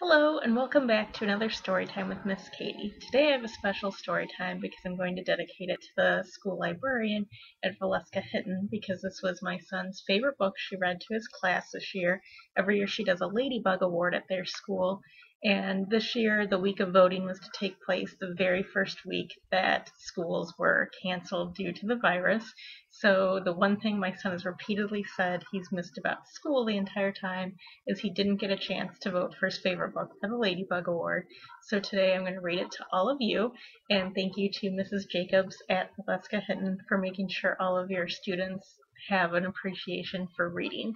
Hello and welcome back to another story time with Miss Katy. Today I have a special story time because I'm going to dedicate it to the school librarian at Valeska Hinton because this was my son's favorite book she read to his class this year. Every year she does a Ladybug Award at their school and this year the week of voting was to take place the very first week that schools were canceled due to the virus. So the one thing my son has repeatedly said he's missed about school the entire time is he didn't get a chance to vote for his favorite book for the Ladybug Award. So today I'm going to read it to all of you and thank you to Mrs. Jacobs at Valeska Hinton for making sure all of your students have an appreciation for reading.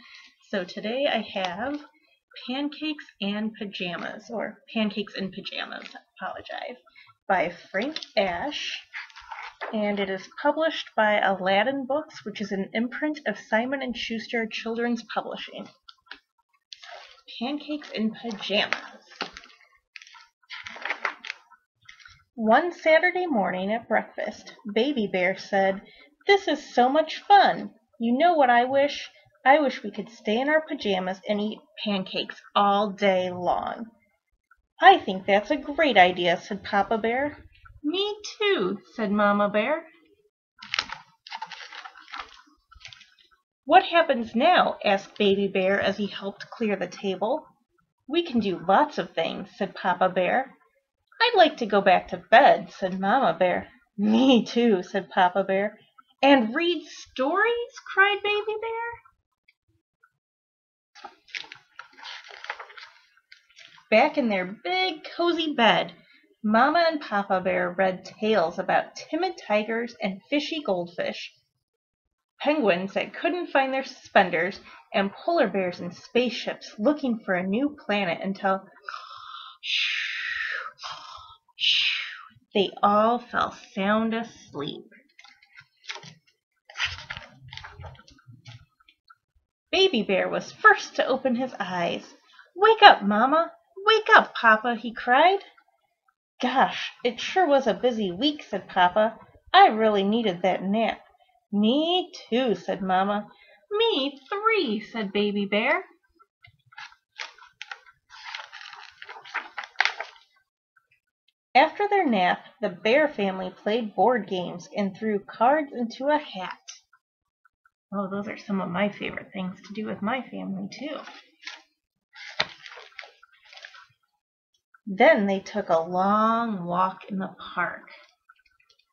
So today I have Pancakes and Pajamas, or Pancakes and Pajamas, I apologize, by Frank Asch. And it is published by Aladdin Books, which is an imprint of Simon & Schuster Children's Publishing. Pancakes and Pajamas. One Saturday morning at breakfast, Baby Bear said, This is so much fun. You know what I wish? I wish we could stay in our pajamas and eat pancakes all day long. I think that's a great idea, said Papa Bear. Me too, said Mama Bear. What happens now? asked Baby Bear as he helped clear the table. We can do lots of things, said Papa Bear. I'd like to go back to bed, said Mama Bear. Me too, said Papa Bear. And read stories? cried Baby Bear. Back in their big cozy bed, Mama and Papa Bear read tales about timid tigers and fishy goldfish, penguins that couldn't find their suspenders, and polar bears in spaceships looking for a new planet until they all fell sound asleep. Baby Bear was first to open his eyes. Wake up, Mama! Wake up, Papa, he cried. Gosh, it sure was a busy week, said Papa. I really needed that nap. Me too, said Mama. Me three, said Baby Bear. After their nap, the Bear family played board games and threw cards into a hat. Oh, those are some of my favorite things to do with my family, too. Then they took a long walk in the park.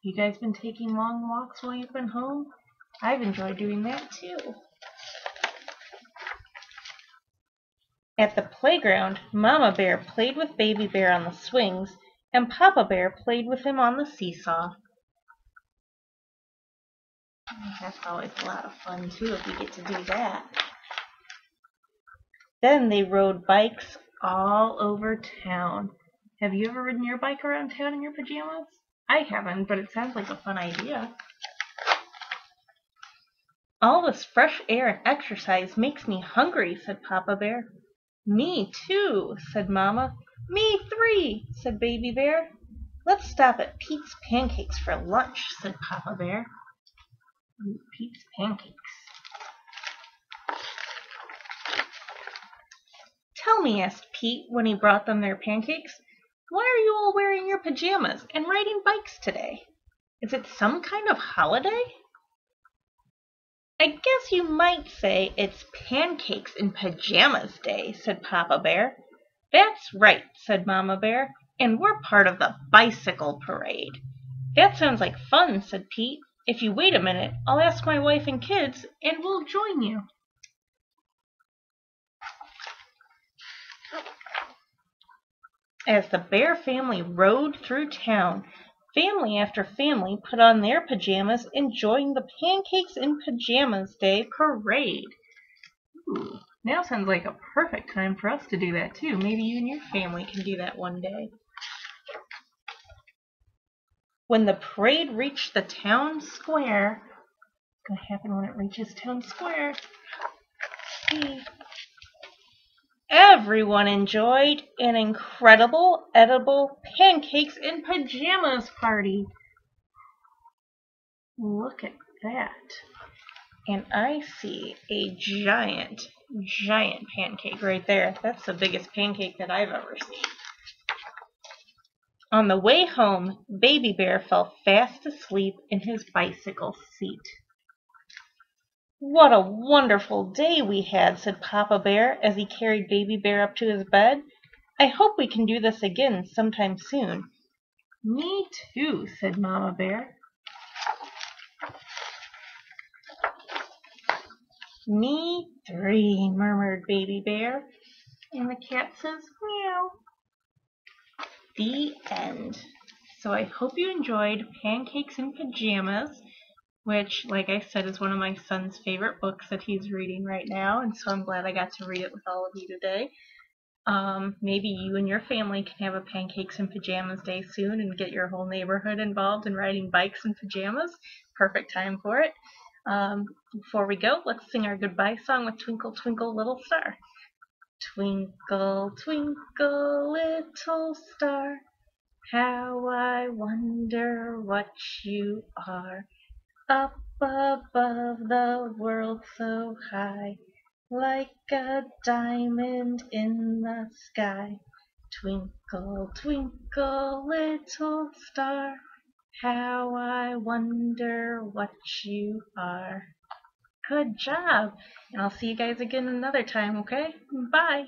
You guys been taking long walks while you've been home? I've enjoyed doing that too. At the playground, Mama Bear played with Baby Bear on the swings, and Papa Bear played with him on the seesaw. That's always a lot of fun too if we get to do that. Then they rode bikes all over town. Have you ever ridden your bike around town in your pajamas? I haven't, but it sounds like a fun idea. All this fresh air and exercise makes me hungry, said Papa Bear. Me too, said Mama. Me three, said Baby Bear. Let's stop at Pete's Pancakes for lunch, said Papa Bear. Pete's Pancakes. Tell me, asked Pete when he brought them their pancakes, why are you all wearing your pajamas and riding bikes today? Is it some kind of holiday? I guess you might say it's Pancakes in Pajamas Day, said Papa Bear. That's right, said Mama Bear, and we're part of the bicycle parade. That sounds like fun, said Pete. If you wait a minute, I'll ask my wife and kids, and we'll join you. As the Bear family rode through town, family after family put on their pajamas and joined the Pancakes in Pajamas Day parade. Ooh, now sounds like a perfect time for us to do that too. Maybe you and your family can do that one day. When the parade reached the town square, what's going to happen when it reaches town square? See. Everyone enjoyed an incredible edible pancakes in pajamas party. Look at that. And I see a giant giant pancake right there. That's the biggest pancake that I've ever seen. On the way home, Baby Bear fell fast asleep in his bicycle seat. What a wonderful day we had, said Papa Bear as he carried Baby Bear up to his bed. I hope we can do this again sometime soon. Me too, said Mama Bear. Me three, murmured Baby Bear. And the cat says, meow. The end. So I hope you enjoyed Pancakes in Pajamas, which, like I said, is one of my son's favorite books that he's reading right now, and so I'm glad I got to read it with all of you today. Um, maybe you and your family can have a Pancakes and Pajamas day soon and get your whole neighborhood involved in riding bikes and pajamas. Perfect time for it. Um, before we go, let's sing our goodbye song with Twinkle Twinkle Little Star. Twinkle, twinkle, little star, how I wonder what you are. Up above the world so high, like a diamond in the sky. Twinkle, twinkle, little star, how I wonder what you are. Good job. And I'll see you guys again another time, okay? Bye.